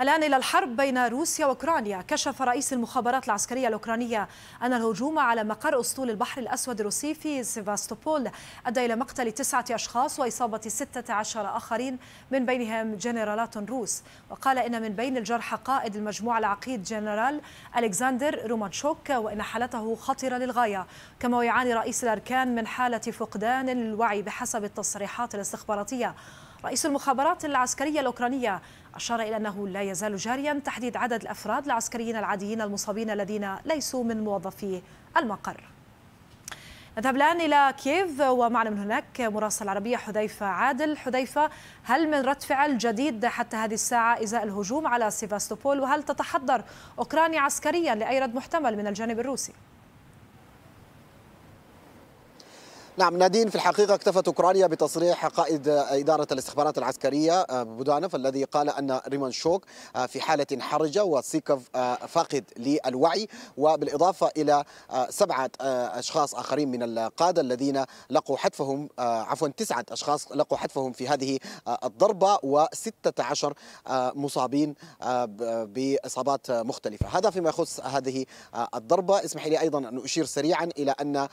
الآن إلى الحرب بين روسيا وأوكرانيا. كشف رئيس المخابرات العسكرية الأوكرانية أن الهجوم على مقر أسطول البحر الأسود الروسي في سيفاستوبول أدى إلى مقتل تسعة أشخاص وإصابة ستة عشر آخرين من بينهم جنرالات روس. وقال إن من بين الجرحى قائد المجموعة العقيد جنرال ألكسندر رومانشوك وإن حالته خطرة للغاية. كما يعاني رئيس الأركان من حالة فقدان للوعي بحسب التصريحات الاستخباراتية. رئيس المخابرات العسكرية الأوكرانية أشار إلى أنه لا يزال جاريا تحديد عدد الأفراد العسكريين العاديين المصابين الذين ليسوا من موظفي المقر. نذهب الآن إلى كييف ومعنا من هناك مراسل العربية حذيفة عادل. حذيفة هل من رد فعل جديد حتى هذه الساعة إزاء الهجوم على سيفاستوبول؟ وهل تتحضر أوكرانيا عسكريا لأي رد محتمل من الجانب الروسي؟ نعم نادين في الحقيقة اكتفت أوكرانيا بتصريح قائد إدارة الاستخبارات العسكرية بودانف الذي قال أن ريمان شوك في حالة حرجة وسيكوف فاقد للوعي. وبالإضافة إلى سبعة أشخاص آخرين من القادة الذين لقوا حتفهم عفوا تسعة أشخاص لقوا حتفهم في هذه الضربة وستة عشر مصابين بإصابات مختلفة. هذا فيما يخص هذه الضربة. اسمح لي أيضا أن أشير سريعا إلى أن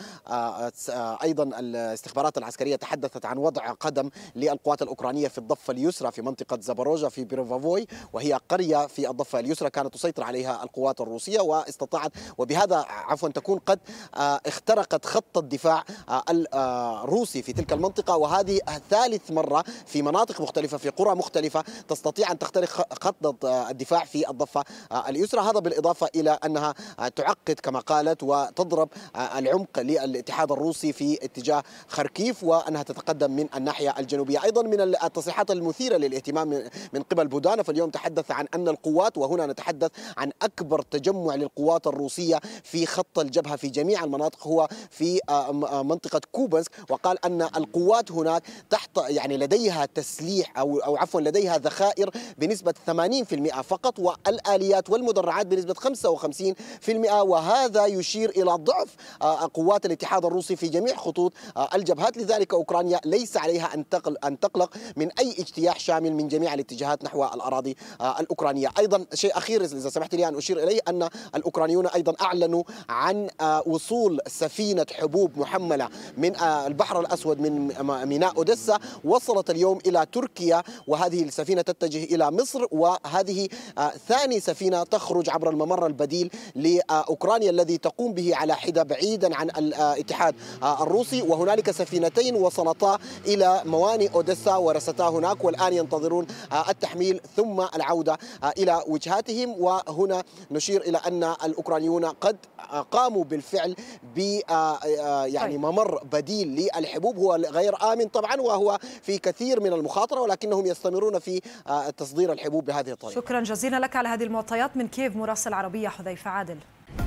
أيضا الاستخبارات العسكرية تحدثت عن وضع قدم للقوات الأوكرانية في الضفة اليسرى في منطقة زاباروجا في بيروفافوي وهي قرية في الضفة اليسرى كانت تسيطر عليها القوات الروسية واستطاعت وبهذا عفوا تكون قد اخترقت خط الدفاع الروسي في تلك المنطقة وهذه ثالث مرة في مناطق مختلفة في قرى مختلفة تستطيع أن تخترق خط الدفاع في الضفة اليسرى. هذا بالإضافة إلى أنها تعقد كما قالت وتضرب العمق للاتحاد الروسي في اتجاه خركيف وأنها تتقدم من الناحية الجنوبية. أيضا من التصريحات المثيرة للاهتمام من قبل بودانف اليوم تحدث عن أن القوات وهنا نتحدث عن أكبر تجمع للقوات الروسية في خط الجبهة في جميع المناطق هو في منطقة كوبنسك. وقال أن القوات هناك تحت يعني لديها تسليح أو أو عفوا لديها ذخائر بنسبة 80% فقط والآليات والمدرعات بنسبة 55% وهذا يشير إلى ضعف قوات الاتحاد الروسي في جميع خطوط الجبهات لذلك أوكرانيا ليس عليها أن أن تقلق من أي اجتياح شامل من جميع الاتجاهات نحو الأراضي الأوكرانية. أيضا شيء أخير إذا سمحت لي أن أشير إليه أن الأوكرانيون أيضا أعلنوا عن وصول سفينة حبوب محملة من البحر الأسود من ميناء أوديسا. وصلت اليوم إلى تركيا وهذه السفينة تتجه إلى مصر وهذه ثاني سفينة تخرج عبر الممر البديل لأوكرانيا الذي تقوم به على حدة بعيدا عن الاتحاد الروسي. وهنالك سفينتين وصلتا إلى موانئ أوديسا ورستا هناك والآن ينتظرون التحميل ثم العودة إلى وجهاتهم. وهنا نشير إلى أن الأوكرانيون قد قاموا بالفعل ب يعني ممر بديل للحبوب هو غير آمن طبعا وهو في كثير من المخاطرة ولكنهم يستمرون في تصدير الحبوب بهذه الطريقة. شكرا جزيلا لك على هذه المعطيات من كيف مراسل عربية حذيفة عادل.